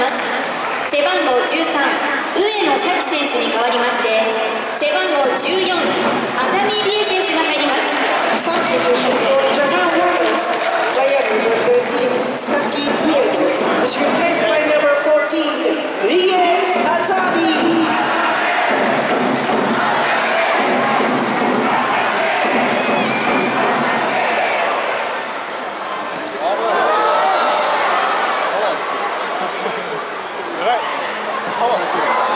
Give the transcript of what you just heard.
ます。背番号13上野咲選手に代わりまして背番号14 Hold on.